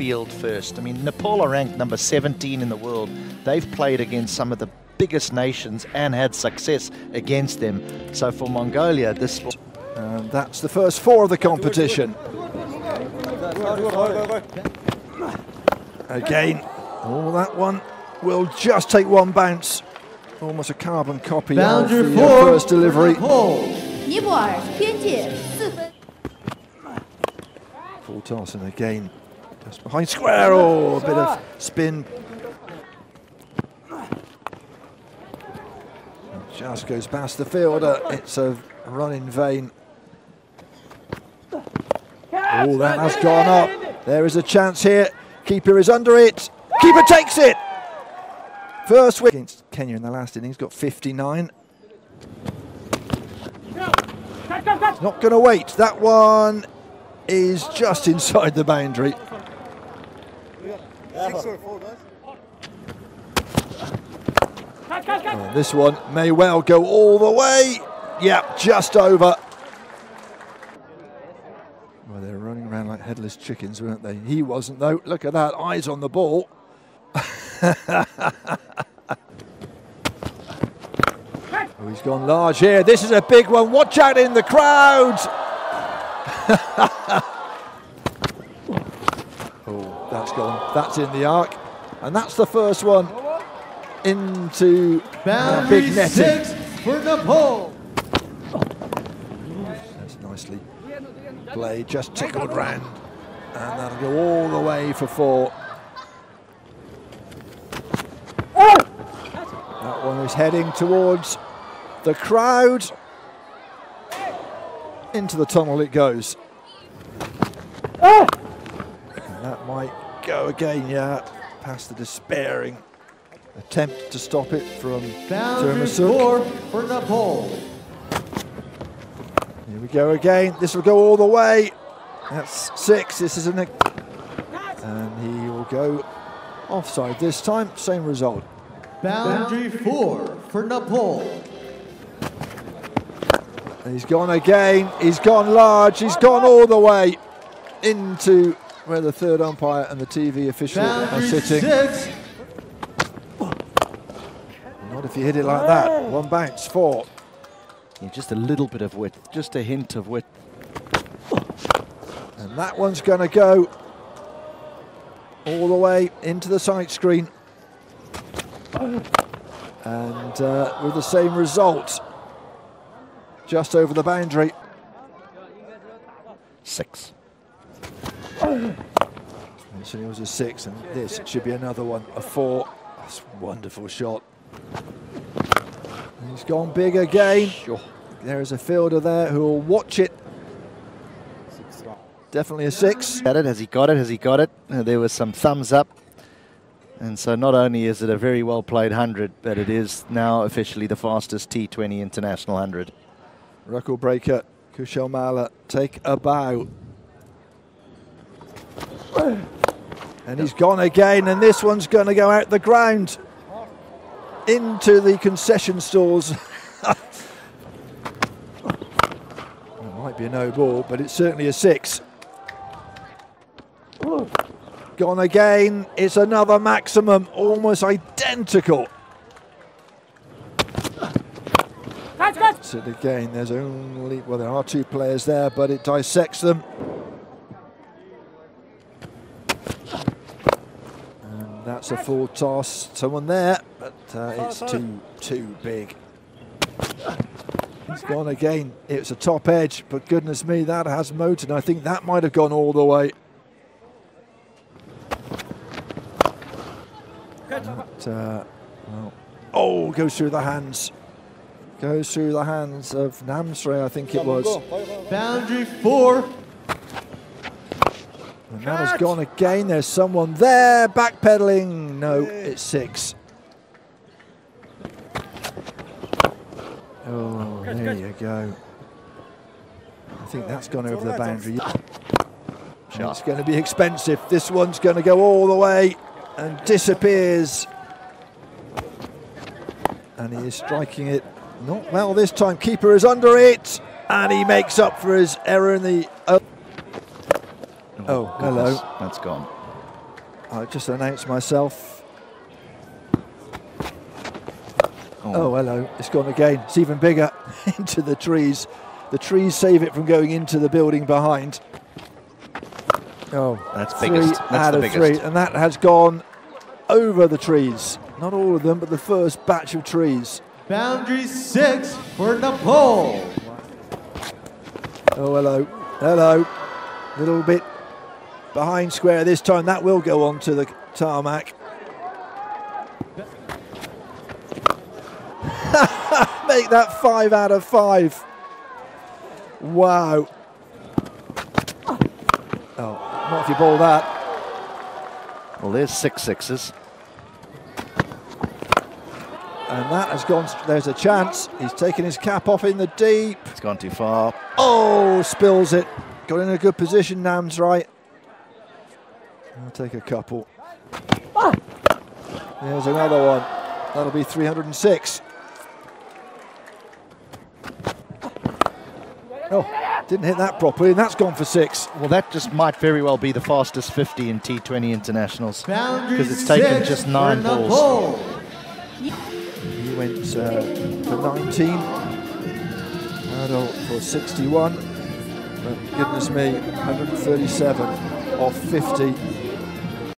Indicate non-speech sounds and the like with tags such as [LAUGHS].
field first. I mean, Nepal are ranked number 17 in the world. They've played against some of the biggest nations and had success against them. So for Mongolia, this will and that's the first four of the competition. Again, oh, that one will just take one bounce. Almost a carbon copy Boundary of the uh, first delivery. Full toss and again, just behind square. Oh, a bit of spin. Just goes past the fielder. It's a run in vain. Oh, that has gone up. There is a chance here. Keeper is under it. Keeper takes it. First win against Kenya in the last innings, got 59. Not going to wait. That one is just inside the boundary. Oh, this one may well go all the way. Yep, just over. Well, they're running around like headless chickens, weren't they? He wasn't, though. Look at that, eyes on the ball. [LAUGHS] oh, he's gone large here. This is a big one. Watch out in the crowd. [LAUGHS] oh, that's gone. That's in the arc. And that's the first one into uh, big netting. for Nepal. That's nicely played, just tickled round. And that'll go all the way for four. That one is heading towards the crowd. Into the tunnel it goes. And that might go again, yeah, past the despairing attempt to stop it from Termasuk. for Nepal. Here we go again. This will go all the way. That's six. This is an. And he will go offside this time. Same result. Boundary four for Nepal. He's gone again. He's gone large. He's gone all the way into where the third umpire and the TV official Boundary are sitting. Six. Not if you hit it like that. One bounce, four. Yeah, just a little bit of width, just a hint of width. And that one's going to go all the way into the sight screen. And uh, with the same result, just over the boundary. Six. So it was a six, and this should be another one, a four. That's a wonderful shot. He's gone big again. Sure. There is a fielder there who will watch it. Definitely a six. Got it? Has he got it? Has he got it? Uh, there was some thumbs up. And so not only is it a very well played 100, but it is now officially the fastest T20 International 100. Record breaker, Kushal Malla, take a bow. And he's gone again, and this one's going to go out the ground into the concession stalls. [LAUGHS] it might be a no ball, but it's certainly a six. Gone again. It's another maximum, almost identical. So again, there's only, well, there are two players there, but it dissects them. That's a full toss. Someone there, but uh, it's too, too big. He's gone again. It's a top edge, but goodness me, that has motor. And I think that might have gone all the way. But, uh, well, oh, goes through the hands. Goes through the hands of Namsray, I think it was. Boundary four. And that has gone again. There's someone there backpedaling. No, it's six. Oh, there you go. I think that's gone over the boundary. It's going to be expensive. This one's going to go all the way and disappears. And he is striking it not well this time. Keeper is under it, and he makes up for his error in the. Oh, oh hello. That's gone. I just announced myself. Oh, hello. It's gone again. It's even bigger [LAUGHS] into the trees. The trees save it from going into the building behind. Oh, That's three biggest. That's out the of biggest. three, and that has gone over the trees. Not all of them, but the first batch of trees. Boundary six for Nepal. Oh, hello. Hello. Little bit behind square this time. That will go on to the tarmac. [LAUGHS] Make that five out of five. Wow. Oh, not if you ball that. Well, there's six sixes. And that has gone, there's a chance. He's taken his cap off in the deep. It's gone too far. Oh, spills it. Got in a good position, Nam's right. I'll take a couple. There's another one. That'll be 306. Oh, didn't hit that properly, and that's gone for six. Well, that just might very well be the fastest 50 in T20 internationals. Because it's taken just nine balls. He went uh, for 19. Adult for 61. But goodness me, 137 off 50.